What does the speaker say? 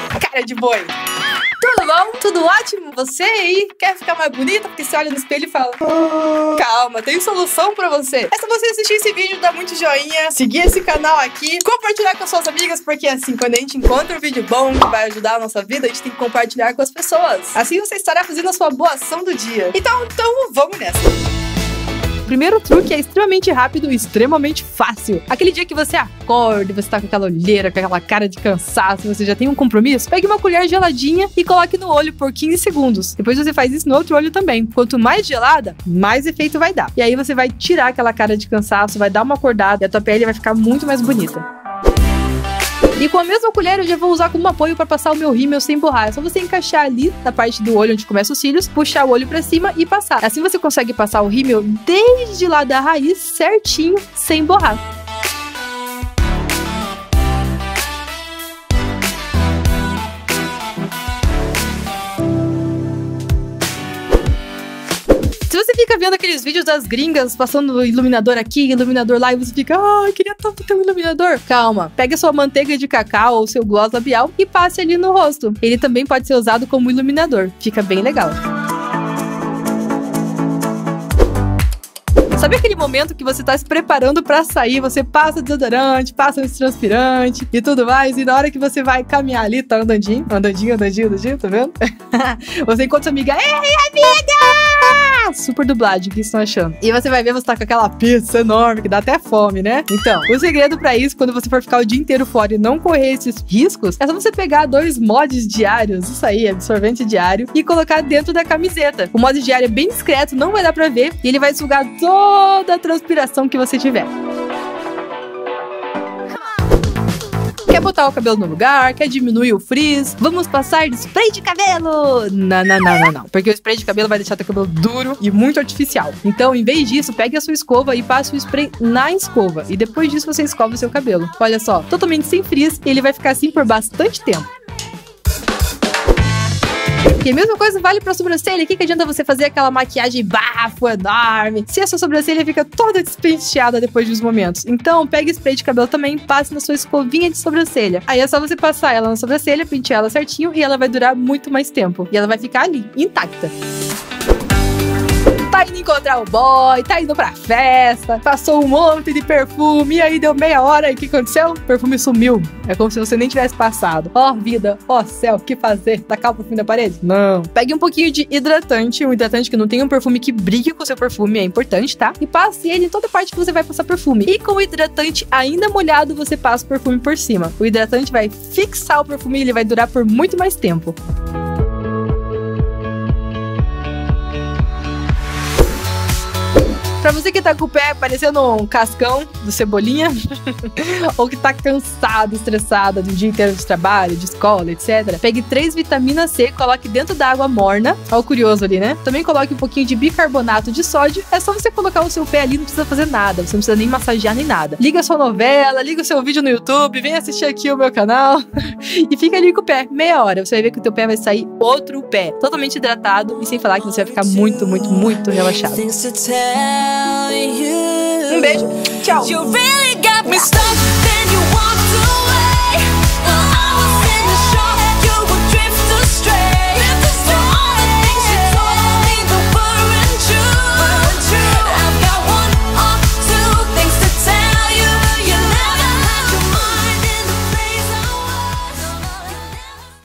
cara de boi? Tudo bom? Tudo ótimo? Você aí quer ficar mais bonita? Porque você olha no espelho e fala: Calma, tem solução pra você. É só você assistir esse vídeo, dar muito joinha, seguir esse canal aqui, compartilhar com as suas amigas, porque assim, quando a gente encontra um vídeo bom que vai ajudar a nossa vida, a gente tem que compartilhar com as pessoas. Assim você estará fazendo a sua boa ação do dia. Então, então vamos nessa. O primeiro truque é extremamente rápido e extremamente fácil. Aquele dia que você acorda, você tá com aquela olheira, com aquela cara de cansaço, você já tem um compromisso, pegue uma colher geladinha e coloque no olho por 15 segundos. Depois você faz isso no outro olho também. Quanto mais gelada, mais efeito vai dar. E aí você vai tirar aquela cara de cansaço, vai dar uma acordada e a tua pele vai ficar muito mais bonita. E com a mesma colher eu já vou usar como apoio para passar o meu rímel sem borrar. É só você encaixar ali na parte do olho onde começa os cílios, puxar o olho para cima e passar. Assim você consegue passar o rímel desde lá da raiz certinho, sem borrar. Vendo aqueles vídeos das gringas passando iluminador aqui, iluminador lá, e você fica, ah, queria tanto ter um iluminador. Calma, pegue a sua manteiga de cacau ou seu gloss labial e passe ali no rosto. Ele também pode ser usado como iluminador. Fica bem legal. Sabe aquele momento que você tá se preparando para sair, você passa desodorante, passa um transpirante e tudo mais, e na hora que você vai caminhar ali, tá andandinho, andandinho, andandinho, andandinho, tá vendo? você encontra sua amiga, ei, amiga! Super dublagem, o que estão achando? E você vai ver, você tá com aquela pizza enorme, que dá até fome, né? Então, o segredo para isso, quando você for ficar o dia inteiro fora e não correr esses riscos, é só você pegar dois mods diários, isso aí, absorvente diário, e colocar dentro da camiseta. O mod diário é bem discreto, não vai dar pra ver, e ele vai sugar toda a transpiração que você tiver. Quer botar o cabelo no lugar? Quer diminuir o frizz? Vamos passar spray de cabelo! Não, não, não, não, não. Porque o spray de cabelo vai deixar teu cabelo duro e muito artificial. Então, em vez disso, pegue a sua escova e passe o spray na escova. E depois disso, você escova o seu cabelo. Olha só, totalmente sem frizz e ele vai ficar assim por bastante tempo. E a mesma coisa vale pra sobrancelha. O que, que adianta você fazer aquela maquiagem bafo, enorme, se a sua sobrancelha fica toda despenteada depois de uns momentos? Então, pegue spray de cabelo também, passe na sua escovinha de sobrancelha. Aí é só você passar ela na sobrancelha, pentear ela certinho e ela vai durar muito mais tempo. E ela vai ficar ali, intacta tá indo encontrar o boy, tá indo pra festa, passou um monte de perfume, e aí deu meia hora e o que aconteceu? O perfume sumiu. É como se você nem tivesse passado. Ó oh, vida, ó oh, céu, o que fazer? Tacar o perfume da parede? Não. Pegue um pouquinho de hidratante, um hidratante que não tem um perfume que brigue com o seu perfume, é importante, tá? E passe ele em toda parte que você vai passar perfume. E com o hidratante ainda molhado, você passa o perfume por cima. O hidratante vai fixar o perfume e ele vai durar por muito mais tempo. Você que tá com o pé parecendo um cascão do Cebolinha, ou que tá cansado, estressada do dia inteiro de trabalho, de escola, etc., pegue três vitaminas C, coloque dentro da água morna. Olha o curioso ali, né? Também coloque um pouquinho de bicarbonato de sódio. É só você colocar o seu pé ali, não precisa fazer nada. Você não precisa nem massagear nem nada. Liga a sua novela, liga o seu vídeo no YouTube, vem assistir aqui o meu canal e fica ali com o pé. Meia hora. Você vai ver que o teu pé vai sair outro pé, totalmente hidratado e sem falar que você vai ficar muito, muito, muito relaxado. Um beijo, tchau!